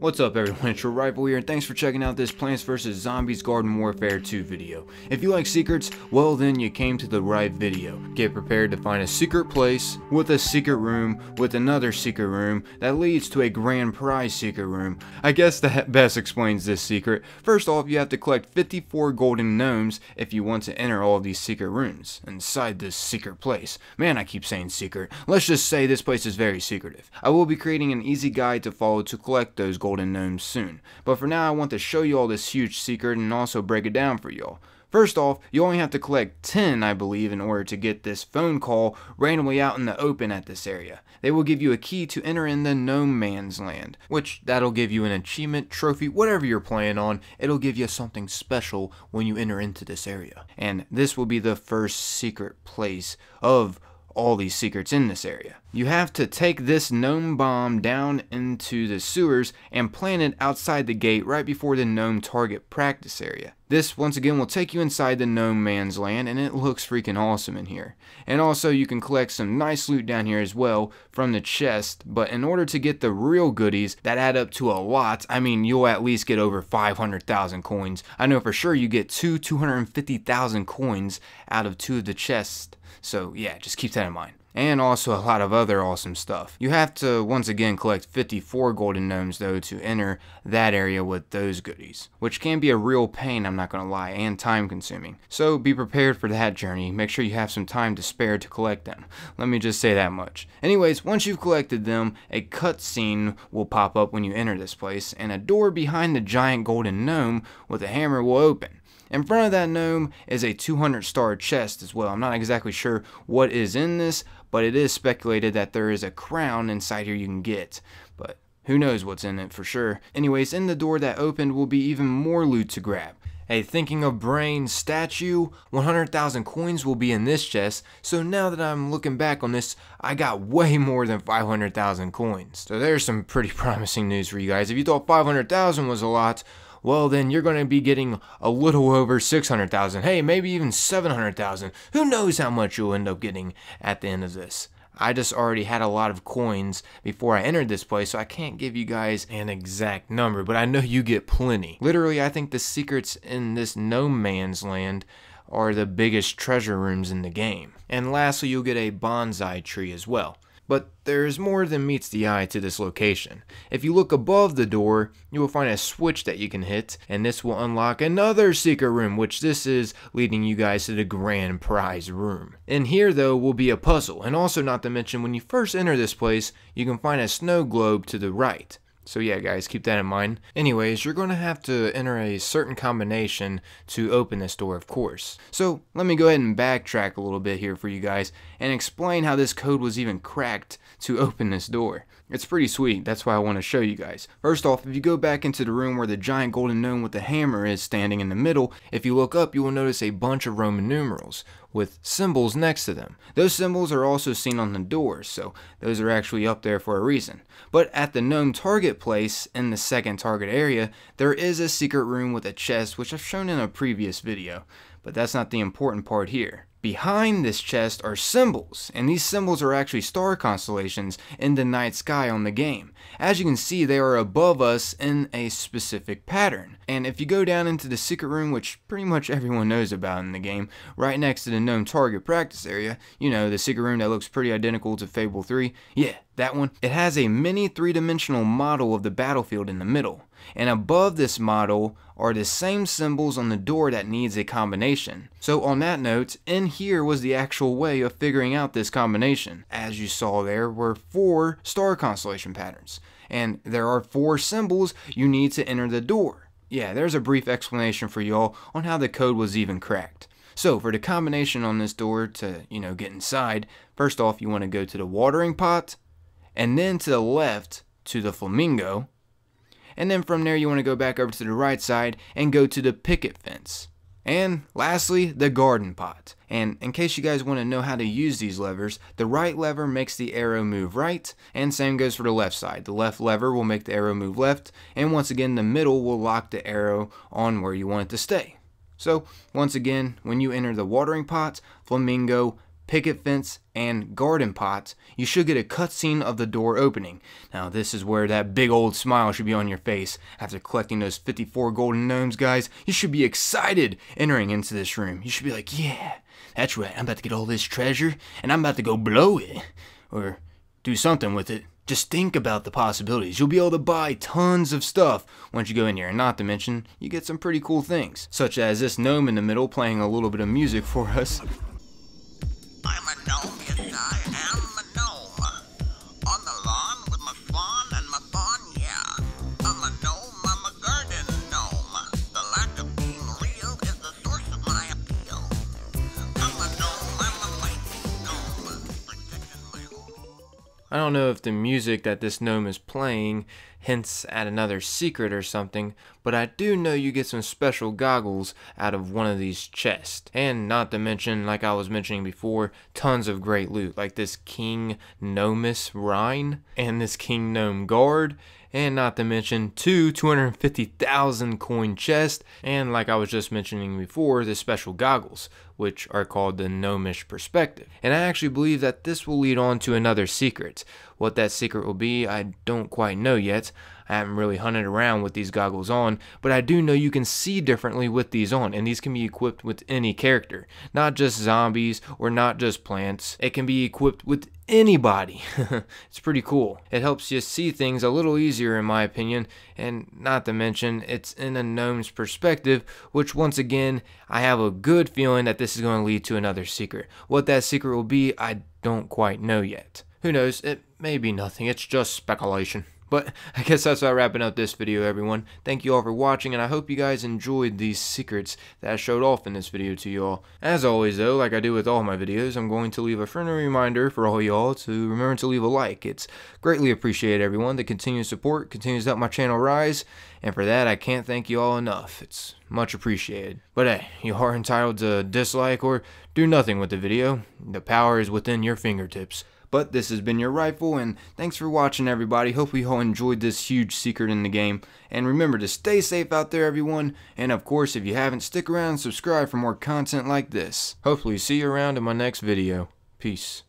What's up everyone, it's your Rifle here and thanks for checking out this Plants vs. Zombies Garden Warfare 2 video. If you like secrets, well then you came to the right video. Get prepared to find a secret place, with a secret room, with another secret room, that leads to a grand prize secret room. I guess that best explains this secret. First off, you have to collect 54 golden gnomes if you want to enter all of these secret rooms inside this secret place. Man, I keep saying secret. Let's just say this place is very secretive. I will be creating an easy guide to follow to collect those golden golden gnomes soon. But for now I want to show you all this huge secret and also break it down for y'all. First off, you only have to collect 10, I believe, in order to get this phone call randomly out in the open at this area. They will give you a key to enter in the Gnome Man's Land, which that'll give you an achievement, trophy, whatever you're playing on. It'll give you something special when you enter into this area. And this will be the first secret place of all these secrets in this area. You have to take this gnome bomb down into the sewers and plant it outside the gate right before the gnome target practice area. This once again will take you inside the gnome man's land and it looks freaking awesome in here. And also you can collect some nice loot down here as well from the chest, but in order to get the real goodies that add up to a lot, I mean you'll at least get over 500,000 coins. I know for sure you get two 250,000 coins out of two of the chests so yeah, just keep that in mind. And also a lot of other awesome stuff. You have to once again collect 54 golden gnomes though to enter that area with those goodies, which can be a real pain I'm not gonna lie, and time consuming. So be prepared for that journey, make sure you have some time to spare to collect them. Let me just say that much. Anyways, once you've collected them, a cutscene will pop up when you enter this place, and a door behind the giant golden gnome with a hammer will open. In front of that gnome is a 200 star chest as well. I'm not exactly sure what is in this, but it is speculated that there is a crown inside here you can get. But who knows what's in it for sure. Anyways, in the door that opened will be even more loot to grab. A Thinking of Brain statue, 100,000 coins will be in this chest, so now that I'm looking back on this, I got way more than 500,000 coins. So there's some pretty promising news for you guys. If you thought 500,000 was a lot, well then you're going to be getting a little over 600,000. Hey, maybe even 700,000. Who knows how much you'll end up getting at the end of this. I just already had a lot of coins before I entered this place, so I can't give you guys an exact number, but I know you get plenty. Literally, I think the secrets in this gnome man's land are the biggest treasure rooms in the game. And lastly, you'll get a bonsai tree as well. But there's more than meets the eye to this location. If you look above the door, you will find a switch that you can hit, and this will unlock another secret room, which this is leading you guys to the grand prize room. In here though will be a puzzle, and also not to mention when you first enter this place, you can find a snow globe to the right. So yeah guys, keep that in mind. Anyways, you're going to have to enter a certain combination to open this door of course. So let me go ahead and backtrack a little bit here for you guys and explain how this code was even cracked to open this door. It's pretty sweet, that's why I want to show you guys. First off, if you go back into the room where the giant golden gnome with the hammer is standing in the middle, if you look up you will notice a bunch of Roman numerals with symbols next to them. Those symbols are also seen on the doors, so those are actually up there for a reason. But at the gnome target place in the second target area, there is a secret room with a chest which I've shown in a previous video, but that's not the important part here. Behind this chest are symbols, and these symbols are actually star constellations in the night sky on the game. As you can see, they are above us in a specific pattern. And if you go down into the secret room, which pretty much everyone knows about in the game, right next to the gnome target practice area, you know, the secret room that looks pretty identical to Fable 3, yeah, that one, it has a mini three-dimensional model of the battlefield in the middle and above this model are the same symbols on the door that needs a combination. So on that note, in here was the actual way of figuring out this combination. As you saw there were four star constellation patterns, and there are four symbols you need to enter the door. Yeah, there's a brief explanation for y'all on how the code was even cracked. So for the combination on this door to, you know, get inside, first off you want to go to the watering pot, and then to the left to the flamingo, and then from there you want to go back over to the right side and go to the picket fence. And lastly, the garden pot. And in case you guys want to know how to use these levers, the right lever makes the arrow move right, and same goes for the left side. The left lever will make the arrow move left, and once again the middle will lock the arrow on where you want it to stay. So once again, when you enter the watering pot, flamingo, picket fence, and garden pots, you should get a cutscene of the door opening. Now, this is where that big old smile should be on your face. After collecting those 54 golden gnomes, guys, you should be excited entering into this room. You should be like, yeah, that's right, I'm about to get all this treasure, and I'm about to go blow it. Or do something with it. Just think about the possibilities. You'll be able to buy tons of stuff once you go in here, and not to mention, you get some pretty cool things, such as this gnome in the middle playing a little bit of music for us. I don't know if the music that this gnome is playing hints at another secret or something, but I do know you get some special goggles out of one of these chests. And not to mention, like I was mentioning before, tons of great loot, like this King Gnomus Reign and this King Gnome Guard, and not to mention two 250,000 coin chests, and like I was just mentioning before, the special goggles, which are called the Gnomish Perspective. And I actually believe that this will lead on to another secret. What that secret will be, I don't quite know yet. I haven't really hunted around with these goggles on, but I do know you can see differently with these on, and these can be equipped with any character, not just zombies or not just plants. It can be equipped with anybody. it's pretty cool. It helps you see things a little easier, in my opinion, and not to mention, it's in a gnome's perspective, which once again, I have a good feeling that this is going to lead to another secret. What that secret will be, I don't quite know yet. Who knows? It may be nothing. It's just speculation. But I guess that's about wrapping up this video, everyone. Thank you all for watching, and I hope you guys enjoyed these secrets that I showed off in this video to y'all. As always, though, like I do with all my videos, I'm going to leave a friendly reminder for all y'all to remember to leave a like. It's greatly appreciated, everyone. The continued support continues to help my channel rise, and for that, I can't thank you all enough. It's much appreciated. But hey, you are entitled to dislike or do nothing with the video. The power is within your fingertips. But this has been your rifle, and thanks for watching, everybody. Hope you all enjoyed this huge secret in the game. And remember to stay safe out there, everyone. And of course, if you haven't, stick around and subscribe for more content like this. Hopefully, see you around in my next video. Peace.